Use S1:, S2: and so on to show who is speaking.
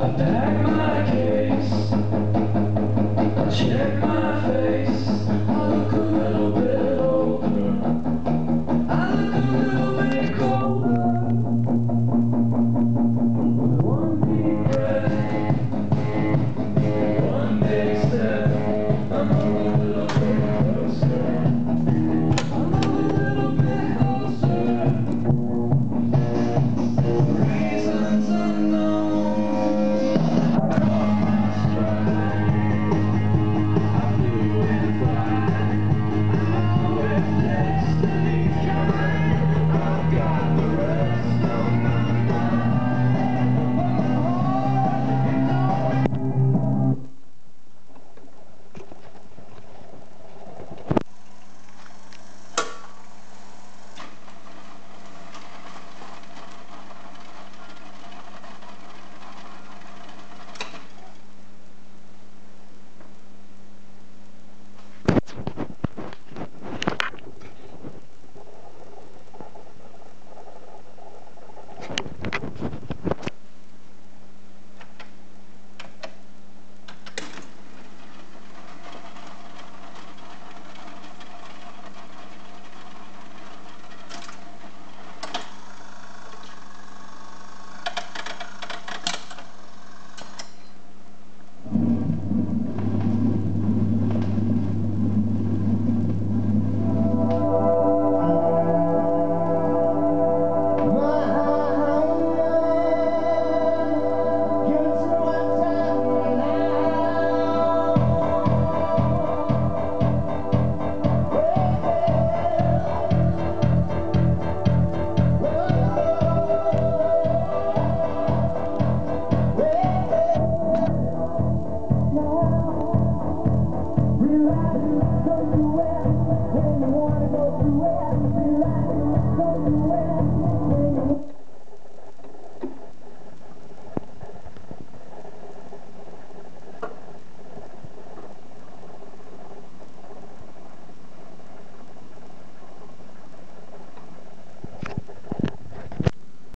S1: I pack my case, I check somewhere, somewhere, somewhere.